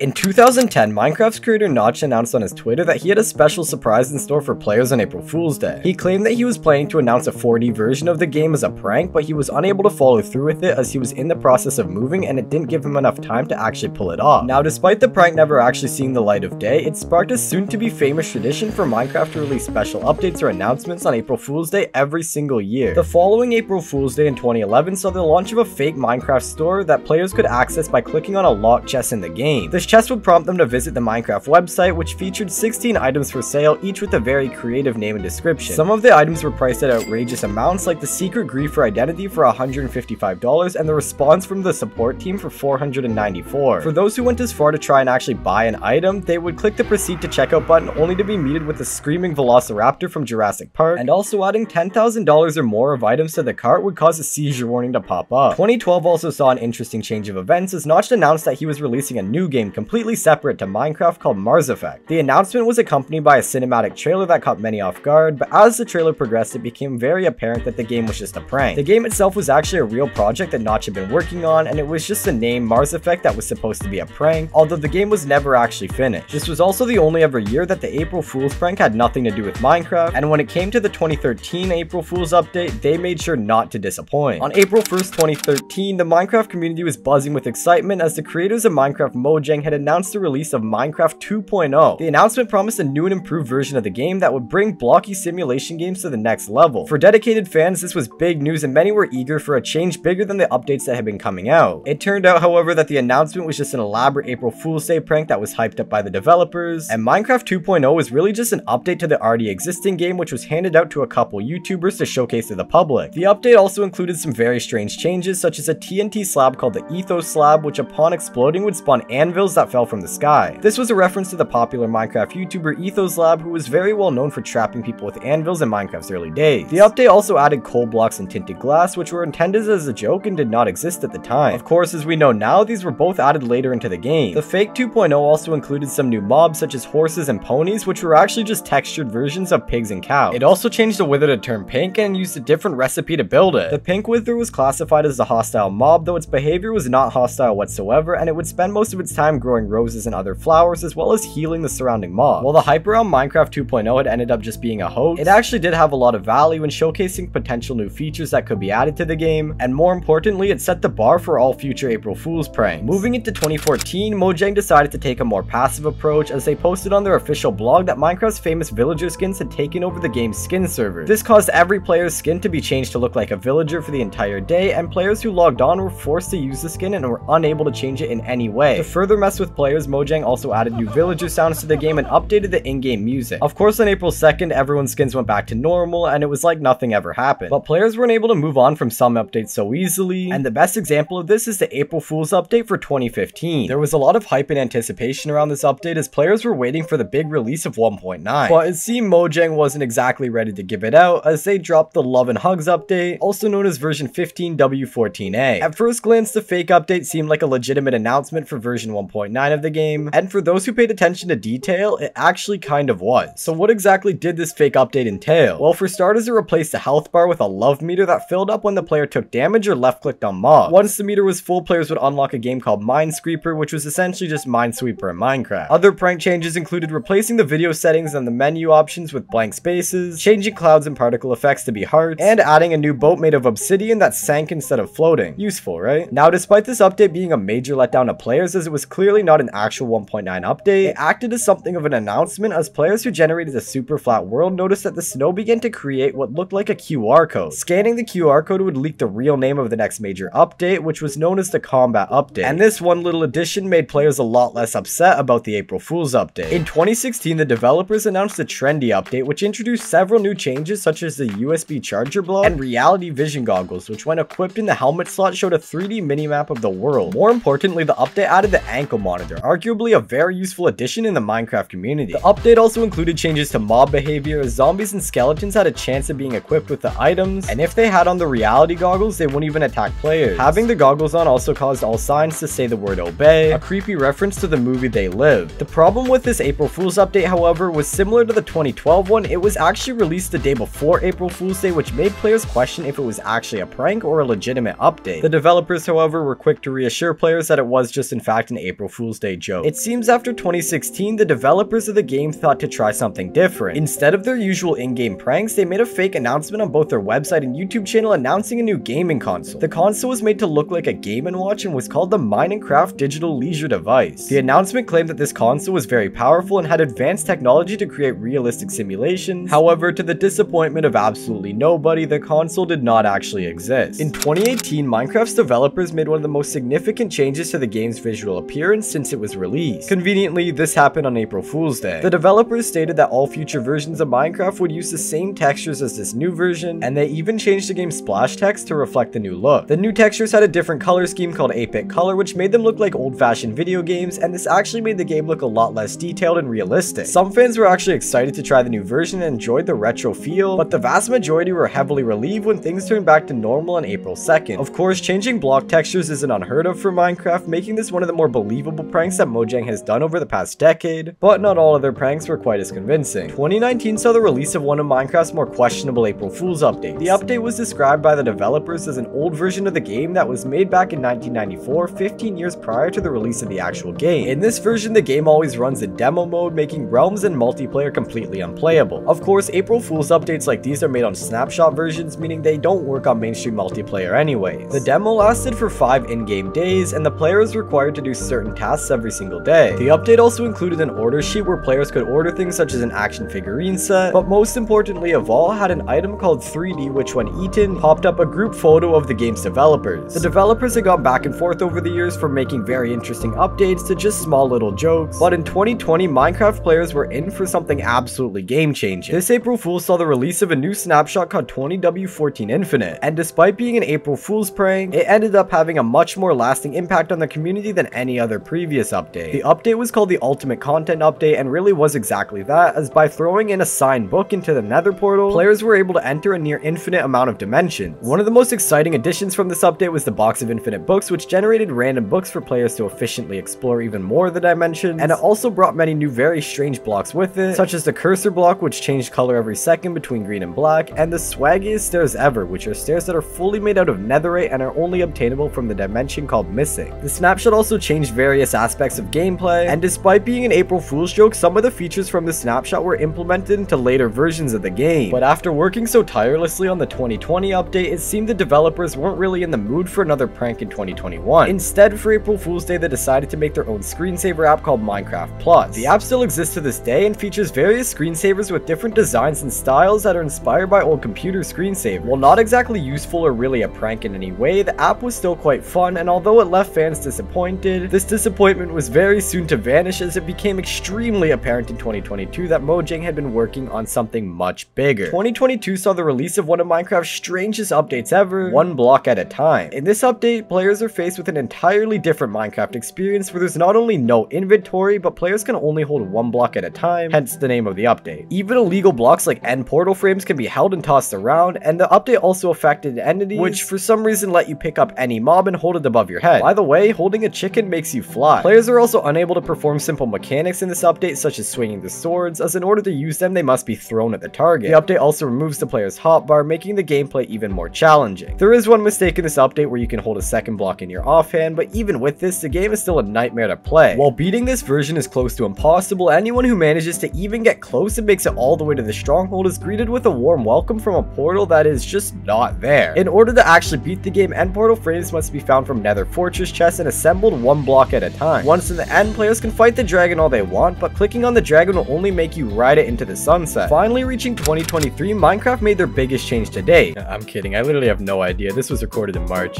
In 2010, Minecraft's creator Notch announced on his Twitter that he had a special surprise in store for players on April Fool's Day. He claimed that he was planning to announce a 4D version of the game as a prank, but he was unable to follow through with it as he was in the process of moving and it didn't give him enough time to actually pull it off. Now, despite the prank never actually seeing the light of day, it sparked a soon-to-be famous tradition for Minecraft to release special updates or announcements on April Fool's Day every single year. The following April Fool's Day in 2011 saw the launch of a fake Minecraft store that players could access by clicking on a locked chest in the game. This chest would prompt them to visit the Minecraft website, which featured 16 items for sale, each with a very creative name and description. Some of the items were priced at outrageous amounts, like the secret griefer identity for $155 and the response from the support team for $494. For those who went as far to try and actually buy an item, they would click the proceed to checkout button only to be meted with a screaming velociraptor from Jurassic Park, and also adding $10,000 or more of items to the cart would cause a seizure warning to pop up. 2012 also saw an interesting change of events as Notch announced that he was releasing a new game completely separate to Minecraft called Mars Effect. The announcement was accompanied by a cinematic trailer that caught many off guard, but as the trailer progressed, it became very apparent that the game was just a prank. The game itself was actually a real project that Notch had been working on, and it was just a name Mars Effect that was supposed to be a prank, although the game was never actually finished. This was also the only ever year that the April Fool's prank had nothing to do with Minecraft, and when it came to the 2013 April Fool's update, they made sure not to disappoint. On April 1st, 2013, the Minecraft community was buzzing with excitement as the creators of Minecraft Mojang had announced the release of Minecraft 2.0. The announcement promised a new and improved version of the game that would bring blocky simulation games to the next level. For dedicated fans, this was big news and many were eager for a change bigger than the updates that had been coming out. It turned out, however, that the announcement was just an elaborate April Fool's Day prank that was hyped up by the developers, and Minecraft 2.0 was really just an update to the already existing game which was handed out to a couple YouTubers to showcase to the public. The update also included some very strange changes, such as a TNT slab called the Ethos slab, which upon exploding would spawn anvils that fell from the sky. This was a reference to the popular Minecraft YouTuber Ethos Lab, who was very well known for trapping people with anvils in Minecraft's early days. The update also added coal blocks and tinted glass, which were intended as a joke and did not exist at the time. Of course, as we know now, these were both added later into the game. The Fake 2.0 also included some new mobs such as horses and ponies, which were actually just textured versions of pigs and cows. It also changed the wither to turn pink and used a different recipe to build it. The pink wither was classified as a hostile mob, though its behavior was not hostile whatsoever, and it would spend most of its time growing roses and other flowers, as well as healing the surrounding mob. While the hype around Minecraft 2.0 had ended up just being a hoax, it actually did have a lot of value in showcasing potential new features that could be added to the game, and more importantly, it set the bar for all future April Fool's pranks. Moving into 2014, Mojang decided to take a more passive approach as they posted on their official blog that Minecraft's famous villager skins had taken over the game's skin server. This caused every player's skin to be changed to look like a villager for the entire day, and players who logged on were forced to use the skin and were unable to change it in any way. To further mess with players, Mojang also added new villager sounds to the game and updated the in-game music. Of course, on April 2nd, everyone's skins went back to normal and it was like nothing ever happened. But players weren't able to move on from some updates so easily, and the best example of this is the April Fool's update for 2015. There was a lot of hype and anticipation around this update as players were waiting for the big release of 1.9. But it seemed Mojang wasn't exactly ready to give it out as they dropped the Love and Hugs update, also known as version 15W14A. At first glance, the fake update seemed like a legitimate announcement for version 1.9 of the game, and for those who paid attention to detail, it actually kind of was. So what exactly did this fake update entail? Well, for starters, it replaced the health bar with a love meter that filled up when the player took damage or left-clicked on mobs. Once the meter was full, players would unlock a game called Minesweeper, which was essentially just Minesweeper in Minecraft. Other prank changes included replacing the video settings and the menu options with blank spaces, changing clouds and particle effects to be hearts, and adding a new boat made of obsidian that sank instead of floating. Useful, right? Now, despite this update being a major letdown to players as it was clearly not an actual 1.9 update, it acted as something of an announcement as players who generated a super flat world noticed that the snow began to create what looked like a QR code. Scanning the QR code would leak the real name of the next major update, which was known as the Combat Update. And this one little addition made players a lot less upset about the April Fool's update. In 2016, the developers announced the Trendy update, which introduced several new changes such as the USB charger block and reality vision goggles, which when equipped in the helmet slot showed a 3D minimap of the world. More importantly, the update added the ankle monitor, arguably a very useful addition in the Minecraft community. The update also included changes to mob behavior as zombies and skeletons had a chance of being equipped with the items, and if they had on the reality goggles, they wouldn't even attack players. Having the goggles on also caused all signs to say the word obey, a creepy reference to the movie They Live. The problem with this April Fool's update, however, was similar to the 2012 one, it was actually released the day before April Fool's Day, which made players question if it was actually a prank or a legitimate update. The developers, however, were quick to reassure players that it was just in fact an April April Fool's Day joke. It seems after 2016, the developers of the game thought to try something different. Instead of their usual in-game pranks, they made a fake announcement on both their website and YouTube channel announcing a new gaming console. The console was made to look like a Game & Watch and was called the Minecraft Digital Leisure Device. The announcement claimed that this console was very powerful and had advanced technology to create realistic simulations. However, to the disappointment of absolutely nobody, the console did not actually exist. In 2018, Minecraft's developers made one of the most significant changes to the game's visual appearance since it was released. Conveniently, this happened on April Fool's Day. The developers stated that all future versions of Minecraft would use the same textures as this new version, and they even changed the game's splash text to reflect the new look. The new textures had a different color scheme called 8-bit color, which made them look like old-fashioned video games, and this actually made the game look a lot less detailed and realistic. Some fans were actually excited to try the new version and enjoyed the retro feel, but the vast majority were heavily relieved when things turned back to normal on April 2nd. Of course, changing block textures isn't unheard of for Minecraft, making this one of the more believable pranks that Mojang has done over the past decade, but not all of their pranks were quite as convincing. 2019 saw the release of one of Minecraft's more questionable April Fool's updates. The update was described by the developers as an old version of the game that was made back in 1994, 15 years prior to the release of the actual game. In this version, the game always runs in demo mode, making realms and multiplayer completely unplayable. Of course, April Fool's updates like these are made on snapshot versions, meaning they don't work on mainstream multiplayer anyways. The demo lasted for 5 in-game days, and the player is required to do certain tasks every single day. The update also included an order sheet where players could order things such as an action figurine set, but most importantly of all had an item called 3D which when eaten popped up a group photo of the game's developers. The developers had gone back and forth over the years from making very interesting updates to just small little jokes, but in 2020 Minecraft players were in for something absolutely game-changing. This April Fool saw the release of a new snapshot called 20W14 Infinite, and despite being an April Fool's prank, it ended up having a much more lasting impact on the community than any other previous update. The update was called the Ultimate Content Update and really was exactly that, as by throwing in a signed book into the nether portal, players were able to enter a near infinite amount of dimensions. One of the most exciting additions from this update was the Box of Infinite Books, which generated random books for players to efficiently explore even more of the dimensions, and it also brought many new very strange blocks with it, such as the cursor block, which changed color every second between green and black, and the swaggiest stairs ever, which are stairs that are fully made out of netherite and are only obtainable from the dimension called Missing. The snapshot also changed various aspects of gameplay, and despite being an April Fool's joke, some of the features from the snapshot were implemented into later versions of the game. But after working so tirelessly on the 2020 update, it seemed the developers weren't really in the mood for another prank in 2021. Instead, for April Fool's Day, they decided to make their own screensaver app called Minecraft Plus. The app still exists to this day and features various screensavers with different designs and styles that are inspired by old computer screensavers. While not exactly useful or really a prank in any way, the app was still quite fun, and although it left fans disappointed, this disappointment was very soon to vanish as it became extremely apparent in 2022 that Mojang had been working on something much bigger. 2022 saw the release of one of Minecraft's strangest updates ever, one block at a time. In this update, players are faced with an entirely different Minecraft experience where there's not only no inventory, but players can only hold one block at a time, hence the name of the update. Even illegal blocks like end portal frames can be held and tossed around, and the update also affected entities, which for some reason let you pick up any mob and hold it above your head. By the way, holding a chicken makes you fly. Players are also unable to perform simple mechanics in this update, such as swinging the swords, as in order to use them, they must be thrown at the target. The update also removes the player's hotbar, making the gameplay even more challenging. There is one mistake in this update where you can hold a second block in your offhand, but even with this, the game is still a nightmare to play. While beating this version is close to impossible, anyone who manages to even get close and makes it all the way to the stronghold is greeted with a warm welcome from a portal that is just not there. In order to actually beat the game, end portal frames must be found from nether fortress chests and assembled one block at a time. Once in the end, players can fight the dragon all they want, but clicking on the dragon will only make you ride it into the sunset. Finally reaching 2023, Minecraft made their biggest change today. I'm kidding, I literally have no idea. This was recorded in March.